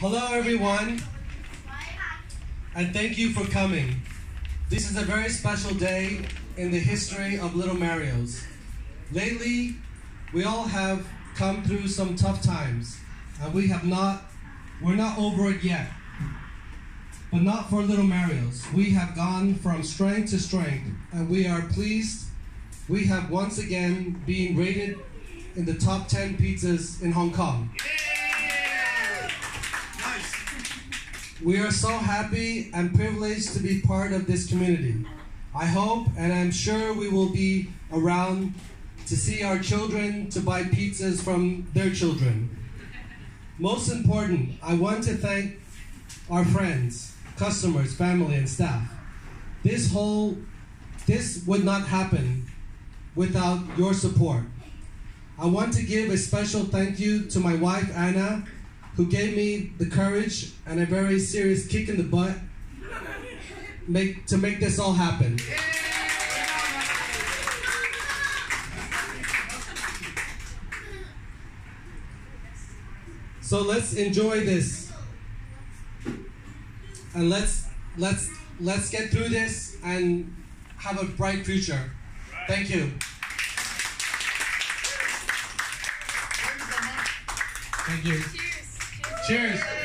Hello, everyone, and thank you for coming. This is a very special day in the history of Little Mario's. Lately, we all have come through some tough times, and we have not, we're not over it yet. But not for Little Mario's. We have gone from strength to strength, and we are pleased we have once again been rated in the top 10 pizzas in Hong Kong. We are so happy and privileged to be part of this community. I hope and I'm sure we will be around to see our children to buy pizzas from their children. Most important, I want to thank our friends, customers, family, and staff. This whole, this would not happen without your support. I want to give a special thank you to my wife, Anna, who gave me the courage and a very serious kick in the butt make, to make this all happen. So let's enjoy this. And let's let's let's get through this and have a bright future. Thank you. Thank you. Cheers.